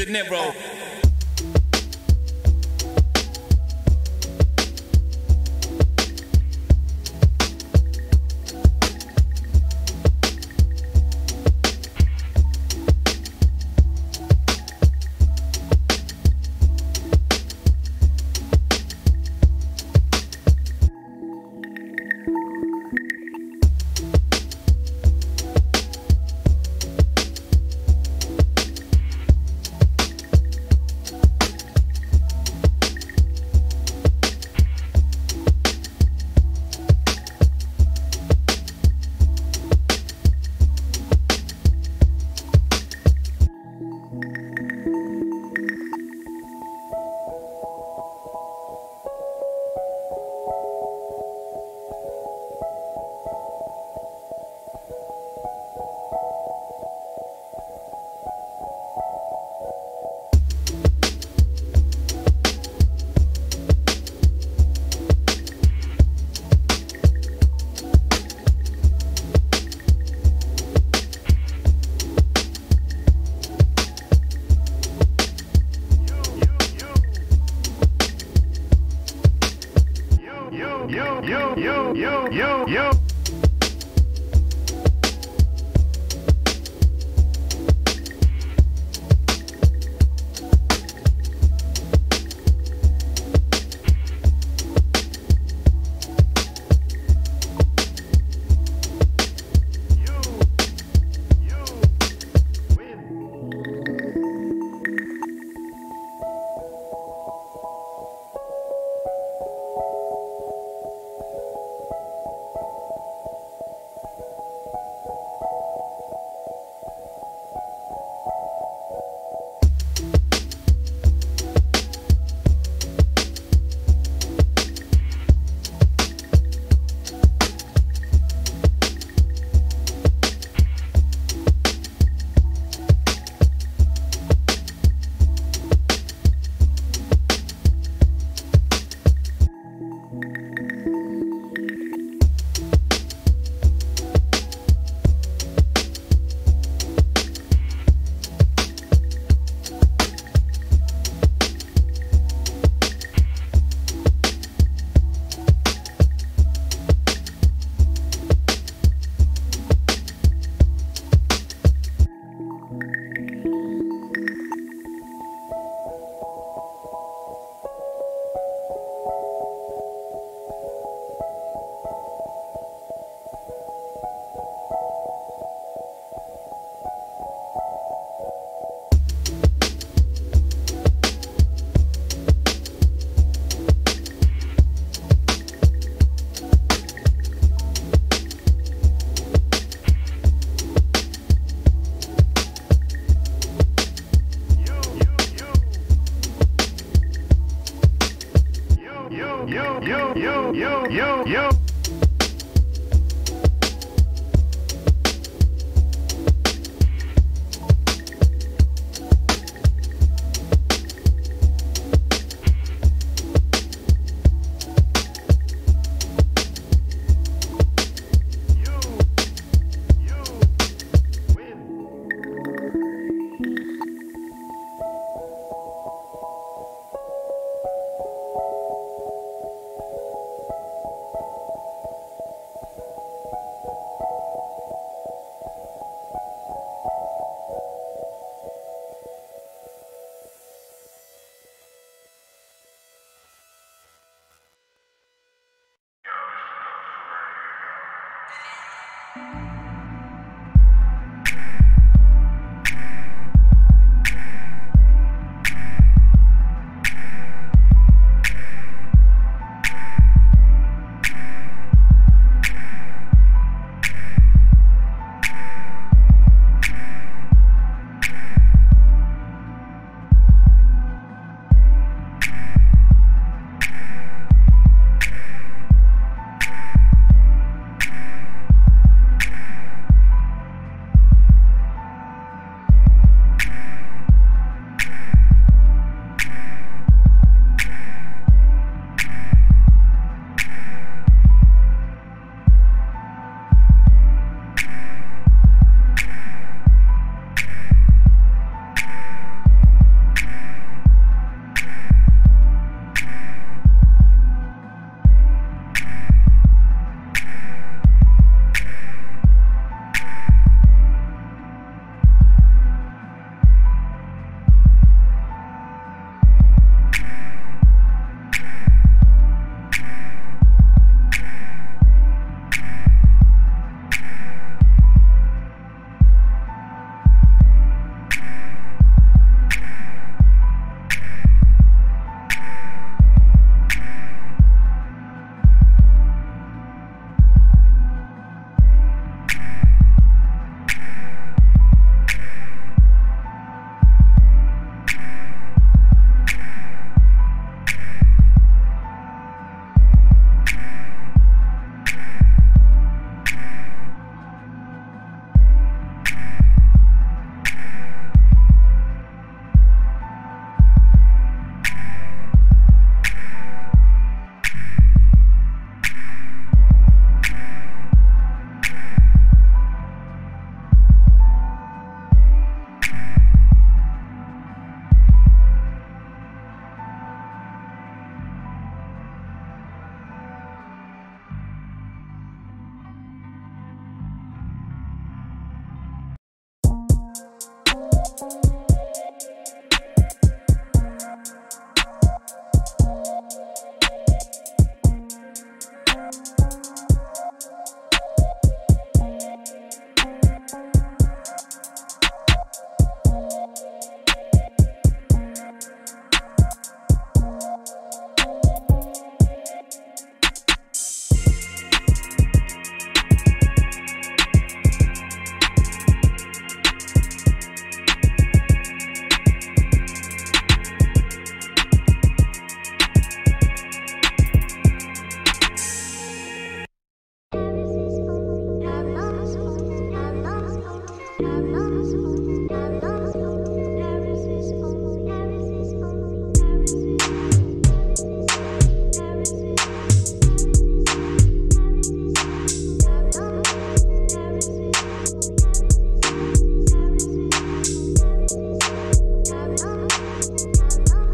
De Niro. Thank you. Paris